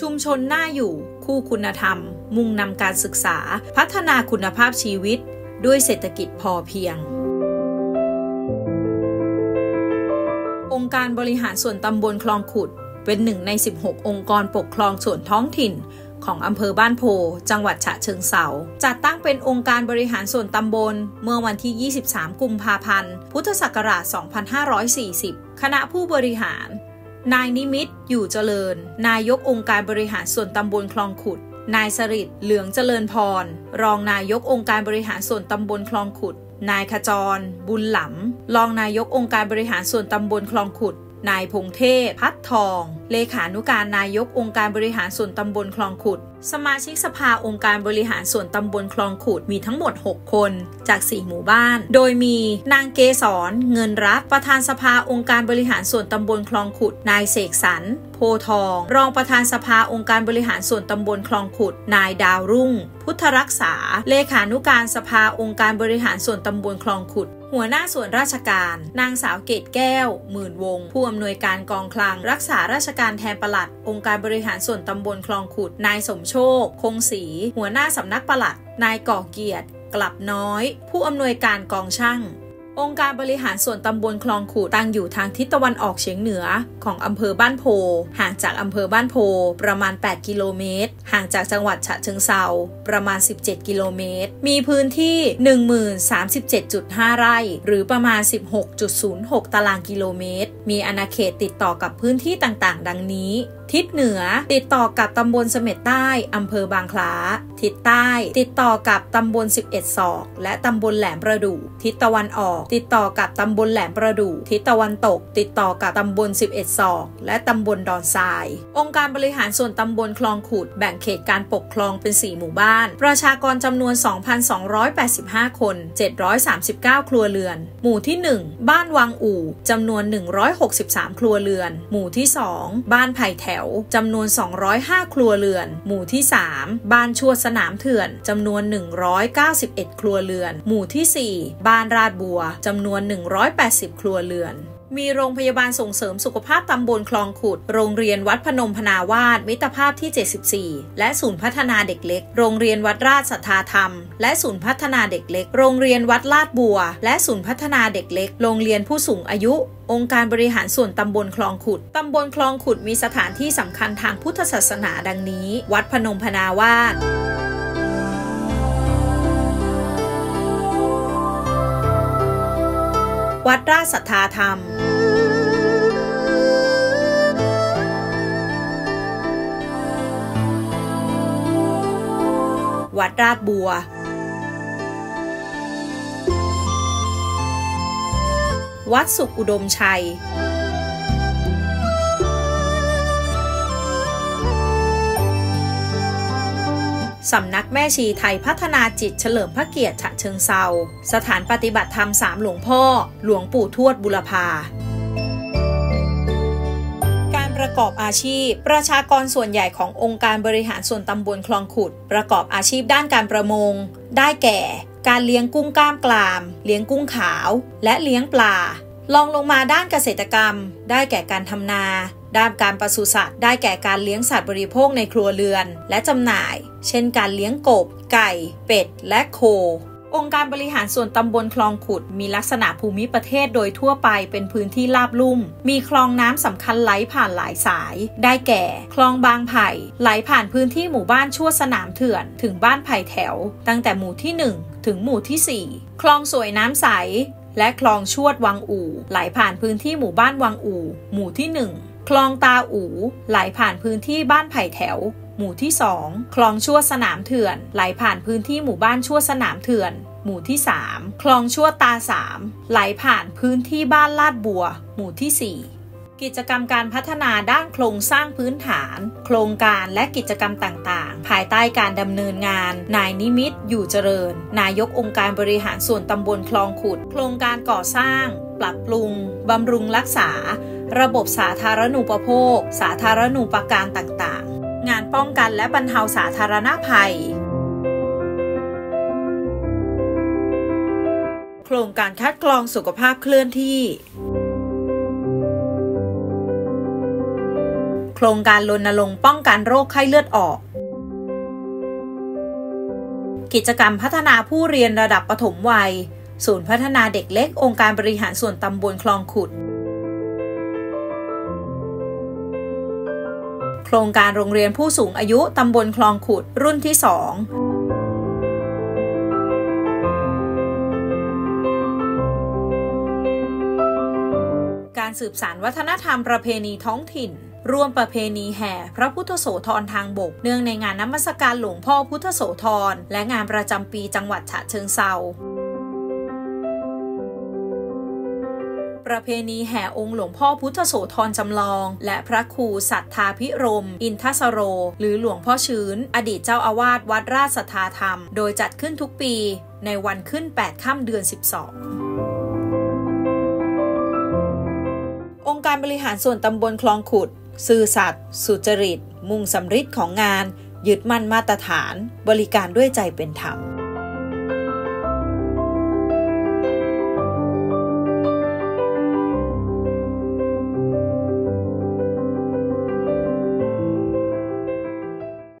ชุมชนน่าอยู่ คู่คุณธรรม มุ่งนำการศึกษา พัฒนาคุณภาพชีวิต ด้วยเศรษฐกิจพอเพียง องค์การบริหารส่วนตำบลคลองขุด เป็นหนึ่งใน 16 องค์กรปกครองส่วนท้องถิ่นของอำเภอบ้านโพ จังหวัดฉะเชิงเซาจัดตั้งเป็นองค์การบริหารส่วนตำบล เมื่อวันที่ 23 กุมภาพันธ์ พุทธศักราช 2540 คณะผู้บริหาร นายนิมิตอยู่เจริญ นายกองค์การบริหารส่วนตำบลคลองขุด นายสริดเหลืองเจริญพร รองนายกองค์การบริหารส่วนตำบลคลองขุด นายขจร บุญหลำรองนายกองค์การบริหารส่วนตำบลคลองขุด นายพงเทพพัดทอง เลขานุการนายกองค์การบริหารส่วนตำบลคลองขุด สมาชิกสภาองค์การบริหารส่วนตำบลคลองขุดมีทั้งหมด 6 คน จาก 4 หมู่บ้าน โดยมีนางเกษรเงินรัตประธานสภาองค์การบริหารส่วนตำบลคลองขุด นายเสกสรรโพทอง รองประธานสภาองค์การบริหารส่วนตำบลคลองขุด นายดาวรุ่ง พุทธรักษา เลขานุการสภาองค์การบริหารส่วนตำบลคลองขุด หัวหน้าส่วนราชการ นางสาวเกตแก้ว หมื่นวง ผู้อำนวยการกองคลัง รักษาราชการแทนปลัด องค์การบริหารส่วนตำบลคลองขุด นายสมโชค คงศรีหัวหน้าสำนักปลัด นายก่อเกียรติ กลับน้อย ผู้อำนวยการกองช่าง องค์การบริหารส่วนตำบลคลองขุดตั้งอยู่ทางทิศตะวันออกเฉียงเหนือของอำเภอบ้านโพ ห่างจากอำเภอบ้านโพประมาณ 8 กิโลเมตร ห่างจากจังหวัดฉะเชิงเซาประมาณ 17 กิโลเมตร มีพื้นที่ 1037.5 ไร่ หรือประมาณ 16.06 ตารางกิโลเมตร มีอาณาเขตติดต่อกับพื้นที่ต่างๆ ดังนี้ ทิศเหนือ ติดต่อกับตำบลเสม็ดใต้อำเภอบางคล้า ทิศใต้ ติดต่อกับตำบล 11ศอกและตำบลแหลมประดู่ทิศตะวันออก ติดต่อกับตำบลแหลมประดู่ทิศตะวันตก ติดต่อกับตำบล 11ศอกและตำบลดอนทราย องค์การบริหารส่วนตำบลคลองขุดแบ่งเขตการปกครองเป็น 4 หมู่บ้าน ประชากรจำนวน 2,285 คน 739 ครัวเรือน หมู่ที่ 1 บ้านวังอู่จำนวน 163 ครัวเรือน หมู่ที่ 2 บ้านไผ่แถวจำนวน 205 ครัวเรือน หมู่ที่ 3 บ้านชวดสนามเถื่อนจำนวน 191 ครัวเรือน หมู่ที่ 4 บ้านราดบัวจำนวน 180 ครัวเรือนมีโรงพยาบาลส่งเสริมสุขภาพตำบลคลองขุด โรงเรียนวัดพนมพนาวาสมิตรภาพที่ 74 และศูนย์พัฒนาเด็กเล็ก โรงเรียนวัดราชสัทธาธรรม และศูนย์พัฒนาเด็กเล็ก โรงเรียนวัดลาดบัว และศูนย์พัฒนาเด็กเล็ก โรงเรียนผู้สูงอายุ องค์การบริหารส่วนตำบลคลองขุด ตำบลคลองขุดมีสถานที่สำคัญทางพุทธศาสนาดังนี้ วัดพนมพนาวาสวัดราชสัทธาธรรม วัดราชบัว วัดสุขอุดมชัย สำนักแม่ชีไทยพัฒนาจิตเฉลิมพระเกียรติฉะเชิงเซา สถานปฏิบัติธรรมสามหลวงพ่อ หลวงปู่ทวดบุรพา ประกอบอาชีพ ประชากรส่วนใหญ่ขององค์การบริหารส่วนตำบลคลองขุด ประกอบอาชีพด้านการประมง ได้แก่ การเลี้ยงกุ้งกล้ามกราม เลี้ยงกุ้งขาว และเลี้ยงปลาลองลงมาด้านเกษตรกรรม ได้แก่การทำนา ด้านการปศุสัตว์ ได้แก่การเลี้ยงสัตว์บริโภคในครัวเรือน และจำหน่าย เช่นการเลี้ยงกบ ไก่ เป็ด และโค องค์การบริหารส่วนตำบลคลองขุด มีลักษณะภูมิประเทศโดยทั่วไปเป็นพื้นที่ราบลุ่ม มีคลองน้ำสำคัญไหลผ่านหลายสาย ได้แก่ คลองบางไผ่ไหลผ่านพื้นที่หมู่บ้านชั่วสนามเถื่อน ถึงบ้านไผ่แถว ตั้งแต่หมู่ที่ 1 ถึงหมู่ที่ 4 คลองสวยน้ำใสและคลองชวดวังอู่ไหลผ่านพื้นที่หมู่บ้านวังอู่ หมู่ที่ 1 คลองตาอู่ไหลผ่านพื้นที่บ้านไผ่แถว หมู่ที่ 2 คลองชั่วสนามเถื่อน ไหลผ่านพื้นที่หมู่บ้านชั่วสนามเถื่อน หมู่ที่ 3 คลองชั่วตาสามไหลผ่านพื้นที่บ้านลาดบัว หมู่ที่ 4กิจกรรมการพัฒนาด้านโครงสร้างพื้นฐาน โครงการและกิจกรรมต่างๆ ภายใต้การดำเนินงาน นายนิมิต อยู่เจริญ นายกองค์การบริหารส่วนตำบลคลองขุด โครงการก่อสร้าง ปรับปรุง บำรุงรักษา ระบบสาธารณูปโภค สาธารณูปการต่างๆ งานป้องกันและบรรเทาสาธารณภัย โครงการคัดกรองสุขภาพเคลื่อนที่โโครงการรณรงค์ป้องกันโรคไข้เลือดออก กิจกรรมพัฒนาผู้เรียนระดับปฐมวัย ศูนย์พัฒนาเด็กเล็กองค์การบริหารส่วนตำบลคลองขุด โครงการโรงเรียนผู้สูงอายุตำบลคลองขุดรุ่นที่ 2การสืบสานวัฒนธรรมประเพณีท้องถิ่น ร่วมประเพณีแห่ พระพุทธโสธรทางบก เนื่องในงานน้ำมศการหลวงพ่อพุทธโสธร และงานประจำปีจังหวัดฉะเชิงเซา ประเพณีแห่องค์หลวงพ่อพุทธโสธรจำลอง และพระครูสัทธาพิรม อินทสโร หรือหลวงพ่อชื้น อดีตเจ้าอาวาสวัดราชสัทธาธรรม โดยจัดขึ้นทุกปีในวันขึ้น 8 ค่ำเดือน 12องค์การบริหารส่วนตำบลคลองขุด ซื่อสัตย์สุจริต มุ่งสำริดของงาน ยึดมั่นมาตรฐาน บริการด้วยใจเป็นธรรม